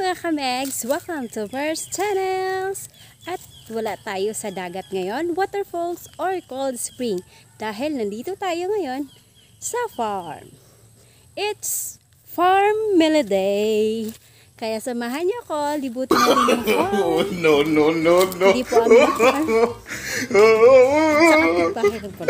mga kamegs! Welcome to Verse Channels! At wala tayo sa dagat ngayon, waterfalls or cold spring dahil nandito tayo ngayon sa farm. It's Farm Day! Kaya samahan niyo ako, libutin natin yung farm. no, no, no, no. Hindi po ano farm. Sa kapitbahay ko po.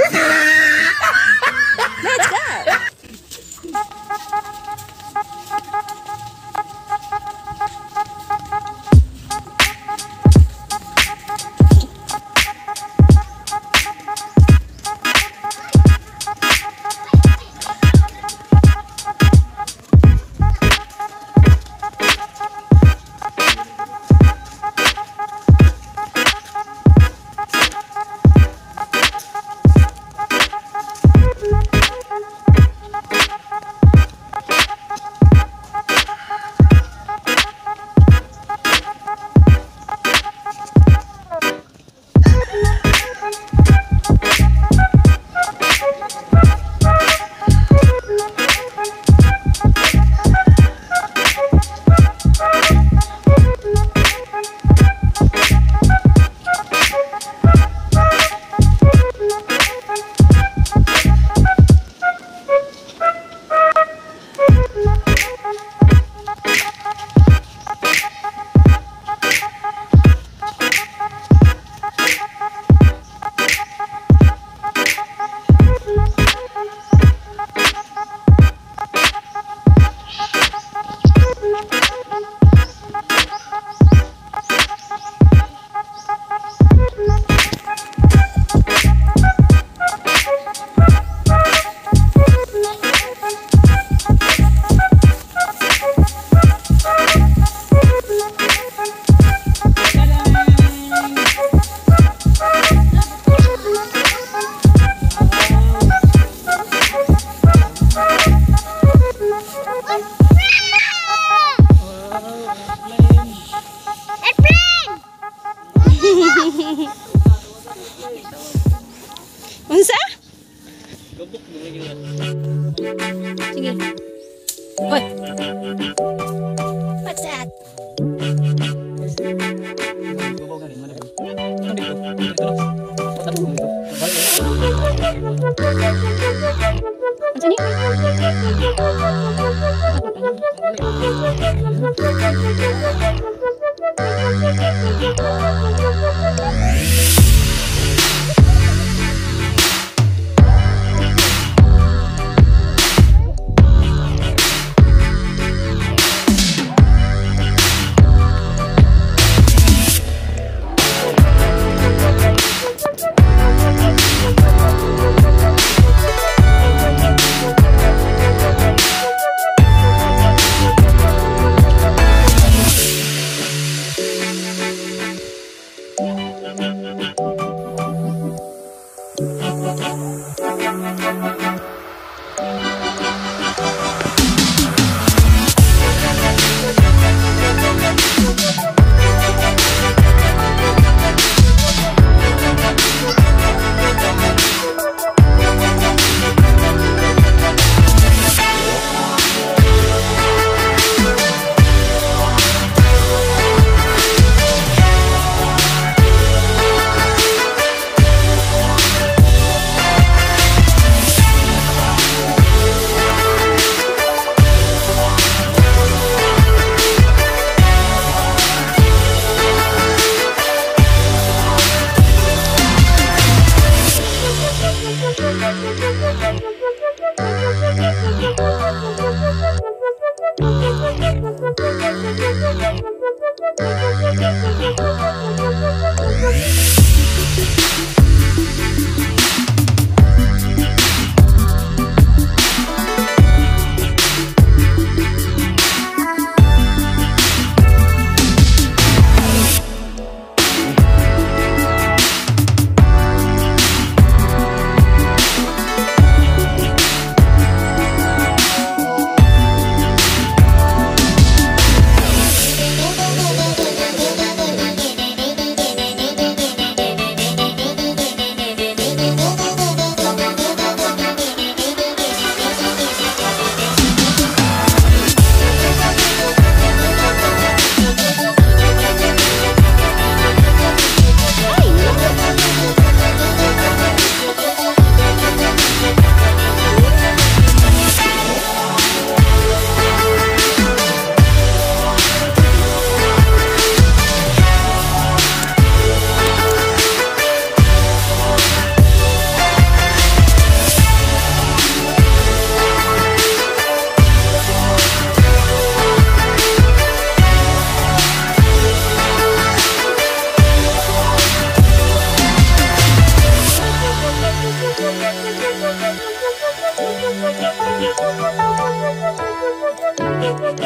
천천히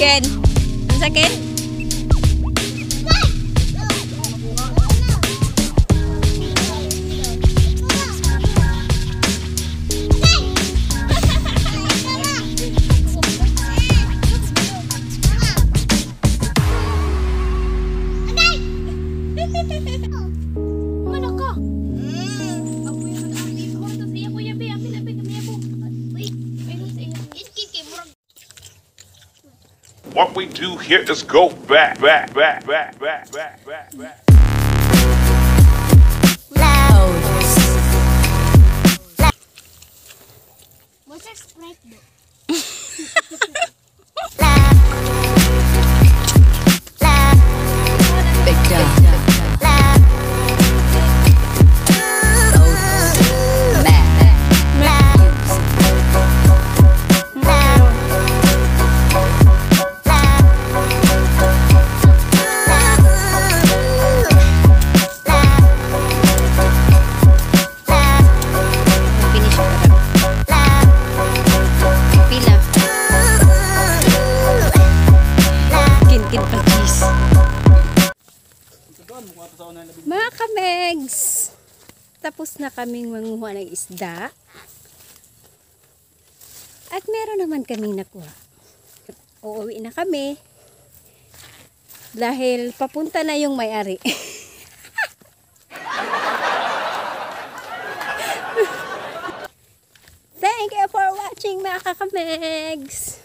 sakit. Ang sakit? What we do here is go back, back, back, back, back, back, back, back. What's Sprite do? na kaming manguha ng isda. At meron naman kaming nakuha. Uuwi na kami. Dahil papunta na yung may-ari. Thank you for watching mga kakamegs!